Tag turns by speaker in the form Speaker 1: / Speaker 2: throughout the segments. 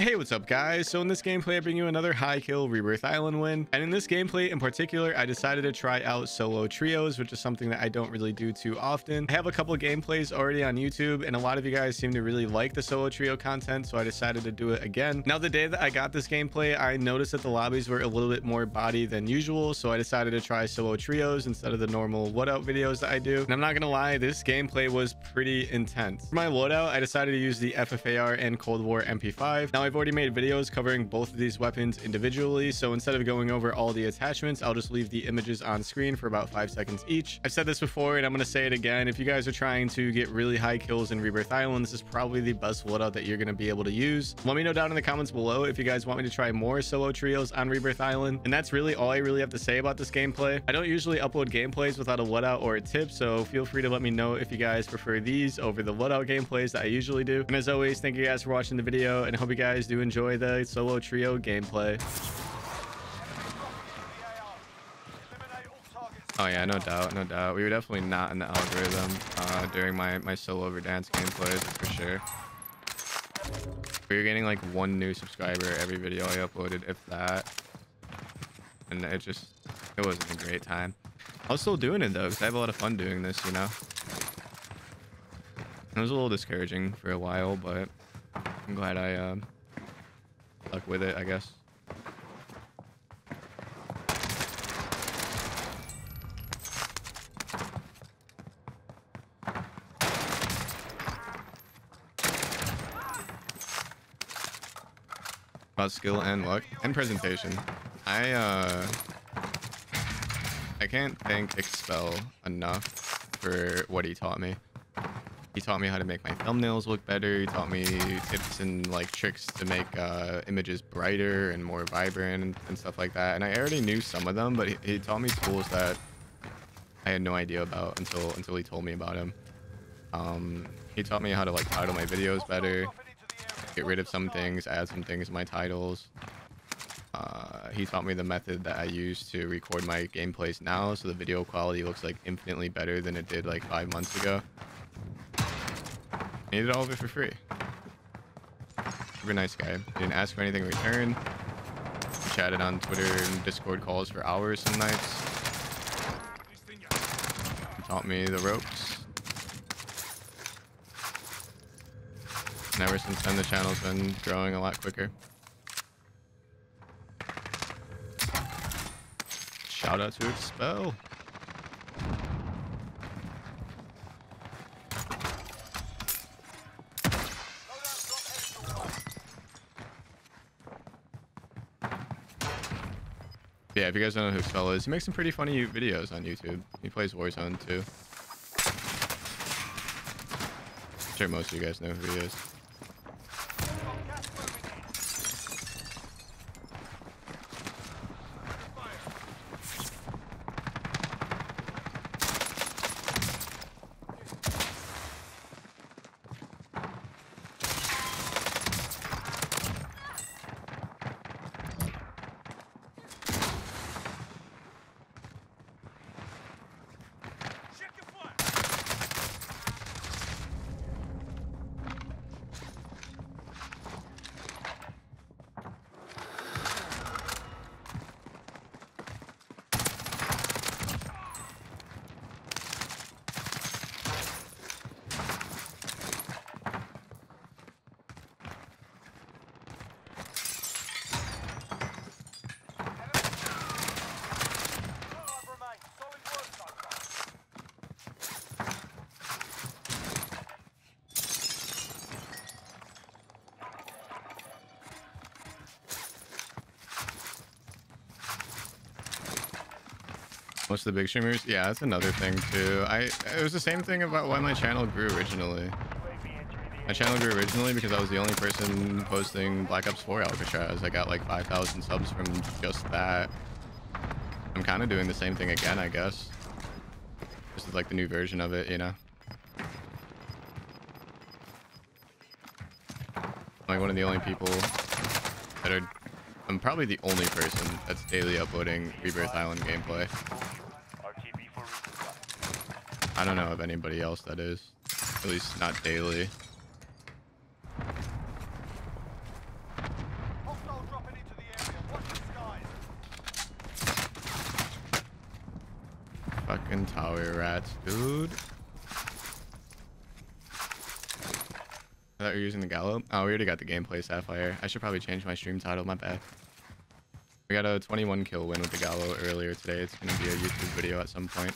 Speaker 1: Hey, what's up guys? So in this gameplay, I bring you another high kill Rebirth Island win. And in this gameplay in particular, I decided to try out solo trios, which is something that I don't really do too often. I have a couple gameplays already on YouTube and a lot of you guys seem to really like the solo trio content. So I decided to do it again. Now, the day that I got this gameplay, I noticed that the lobbies were a little bit more body than usual. So I decided to try solo trios instead of the normal loadout videos that I do. And I'm not gonna lie, this gameplay was pretty intense. For my loadout, I decided to use the FFAR and Cold War MP5. Now I've already made videos covering both of these weapons individually, so instead of going over all the attachments, I'll just leave the images on screen for about five seconds each. I've said this before and I'm going to say it again. If you guys are trying to get really high kills in Rebirth Island, this is probably the best loadout that you're going to be able to use. Let me know down in the comments below if you guys want me to try more solo trios on Rebirth Island. And that's really all I really have to say about this gameplay. I don't usually upload gameplays without a loadout or a tip, so feel free to let me know if you guys prefer these over the loadout gameplays that I usually do. And as always, thank you guys for watching the video and I hope you guys do enjoy enjoy the solo trio gameplay. Oh yeah, no doubt, no doubt. We were definitely not in the algorithm uh, during my, my solo Verdansk gameplays, for sure. We were getting like one new subscriber every video I uploaded, if that. And it just, it wasn't a great time. I was still doing it though, because I have a lot of fun doing this, you know? It was a little discouraging for a while, but I'm glad I uh, stuck with it, I guess. About skill and luck and presentation. I uh I can't thank Expel enough for what he taught me. He taught me how to make my thumbnails look better. He taught me tips and like tricks to make uh, images brighter and more vibrant and, and, stuff like that. And I already knew some of them, but he, he, taught me tools that I had no idea about until until he told me about him. Um, he taught me how to like title my videos better, get rid of some things, add some things in my titles. Uh, he taught me the method that I use to record my gameplays now, so the video quality looks like infinitely better than it did like five months ago. He did all of it for free. Super nice guy. Didn't ask for anything in return. We chatted on Twitter and Discord calls for hours some nights. He taught me the ropes. And ever since then, the channel's been growing a lot quicker. Shout out to Expel. Yeah, if you guys don't know who Spell is, he makes some pretty funny videos on YouTube. He plays Warzone too. I'm sure most of you guys know who he is. Most of the big streamers? Yeah that's another thing too. I it was the same thing about why my channel grew originally. My channel grew originally because i was the only person posting black ops 4 alcatraz i got like 5,000 subs from just that. I'm kind of doing the same thing again i guess. This is like the new version of it you know? Like one of the only people that are I'm probably the only person that's daily uploading Rebirth Island gameplay. I don't know of anybody else that is. At least not daily. Fucking tower rats, dude. You were using the Gallo. Oh, we already got the gameplay Sapphire. I should probably change my stream title, my bad. We got a 21 kill win with the Gallo earlier today. It's going to be a YouTube video at some point.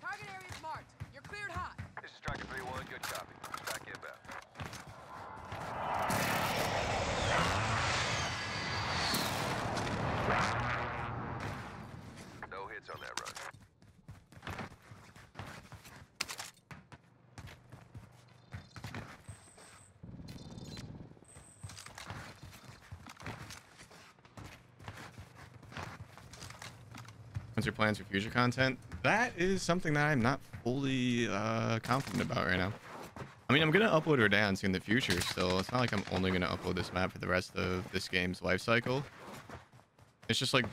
Speaker 2: Target area's marked. You're cleared hot.
Speaker 3: This is Striker 3-1, good copy. Back inbound. No hits on that run.
Speaker 1: What's your plans for future content? That is something that I'm not fully uh, confident about right now. I mean, I'm going to upload Verdansk in the future still. It's not like I'm only going to upload this map for the rest of this game's life cycle. It's just like...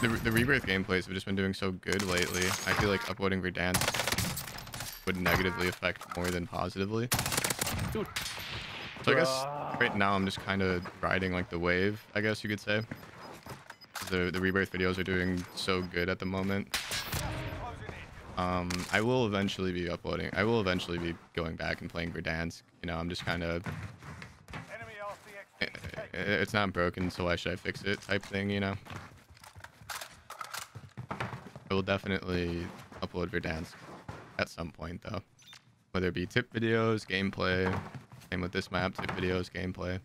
Speaker 1: The, the Rebirth gameplays have just been doing so good lately. I feel like uploading Verdansk would negatively affect more than positively.
Speaker 4: Dude.
Speaker 1: So I guess right now I'm just kind of riding like the wave, I guess you could say. The, the Rebirth videos are doing so good at the moment. Um, I will eventually be uploading. I will eventually be going back and playing Verdansk. You know, I'm just kind of...
Speaker 3: Enemy RC-XD.
Speaker 1: It's not broken, so why should I fix it type thing, you know? I will definitely upload Verdansk at some point, though. Whether it be tip videos, gameplay, same with this map, tip videos, gameplay.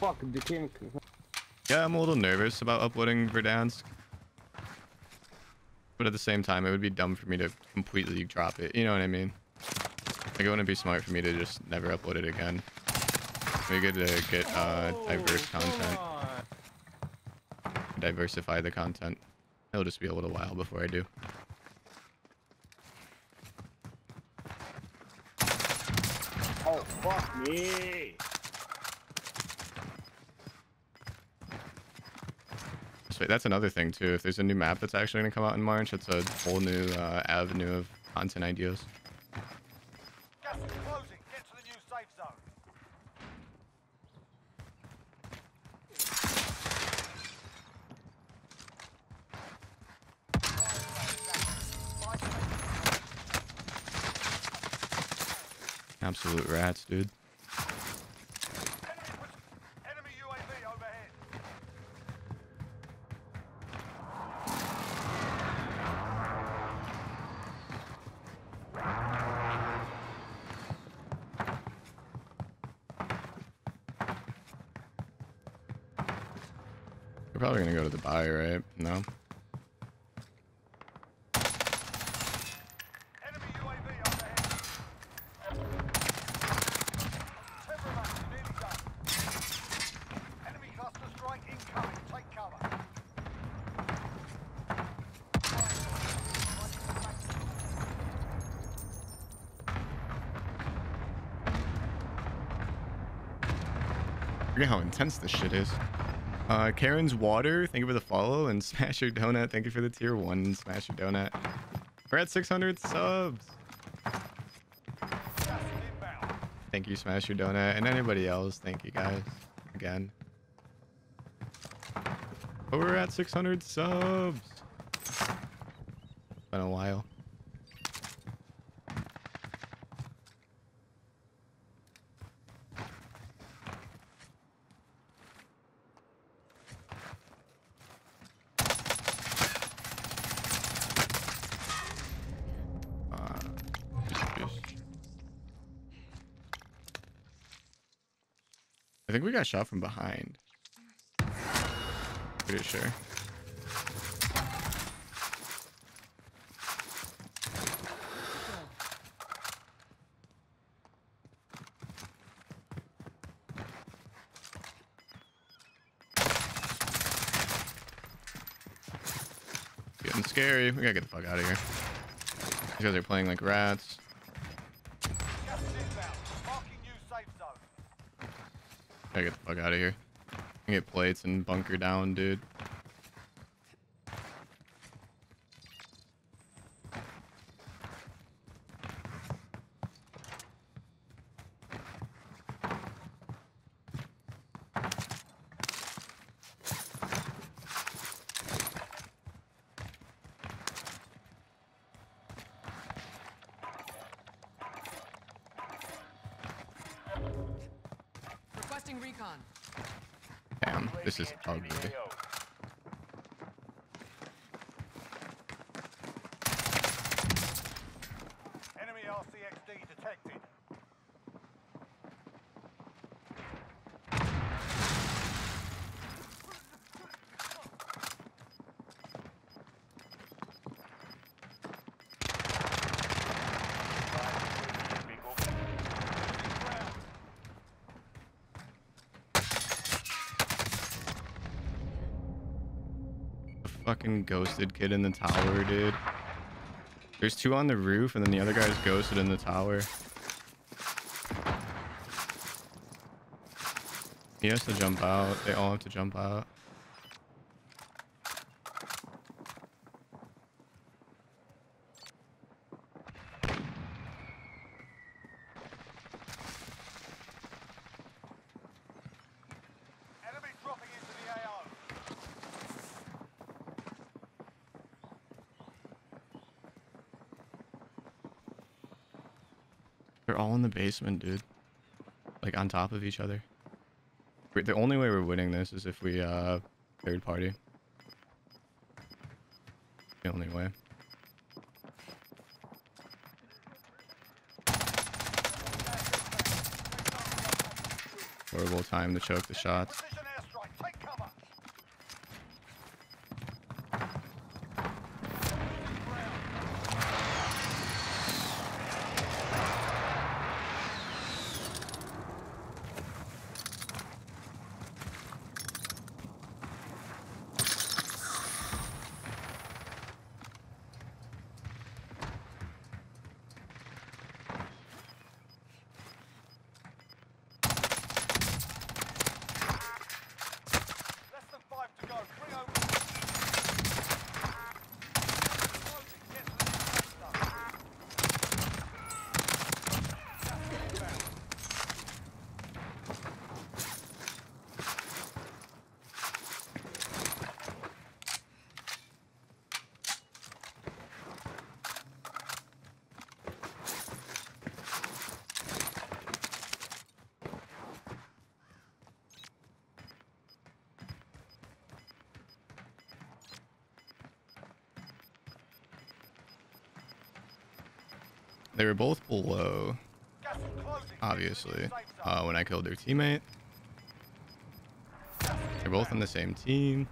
Speaker 4: Fuck, the king.
Speaker 1: Yeah, I'm a little nervous about uploading Verdansk. But at the same time, it would be dumb for me to completely drop it. You know what I mean? Like, it wouldn't be smart for me to just never upload it again. Be good to get uh, diverse content. Diversify the content. It'll just be a little while before I do.
Speaker 4: Oh fuck me.
Speaker 1: That's another thing too. If there's a new map that's actually gonna come out in March, it's a whole new uh, avenue of content ideas.
Speaker 3: To.
Speaker 1: Absolute rats, dude. Probably gonna go to the buy, right? No.
Speaker 3: Cover.
Speaker 1: Forget how intense this shit is. Uh, Karen's Water, thank you for the follow, and Smash Your Donut, thank you for the tier 1 Smash Your Donut. We're at 600 subs. Thank you, Smash Your Donut, and anybody else, thank you guys, again. But we're at 600 subs. Been a while. I think we got shot from behind. Pretty sure. Getting scary. We gotta get the fuck out of here. These guys are playing like rats. I get the fuck out of here. I get plates and bunker down, dude. Damn, this is ugly. Fucking ghosted kid in the tower, dude. There's two on the roof, and then the other guy's ghosted in the tower. He has to jump out. They all have to jump out. Basement, dude. Like on top of each other. The only way we're winning this is if we uh third party. The only way. Horrible time to choke the shots. They were both below, obviously, uh, when I killed their teammate. They're both on the same team.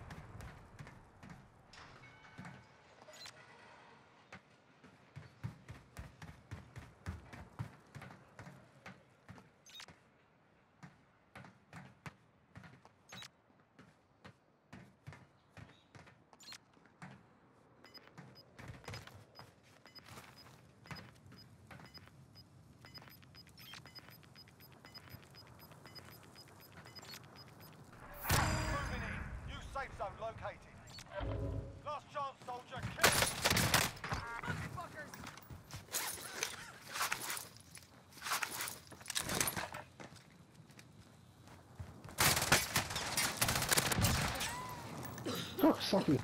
Speaker 3: Moving in. New safe zone located. Last chance, soldier. Kill.
Speaker 2: Fuckers.
Speaker 4: Oh, sorry.
Speaker 3: They in through and took the Oh, well done.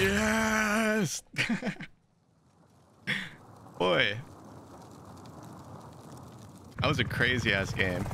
Speaker 1: Yes! Boy. That was a crazy ass game.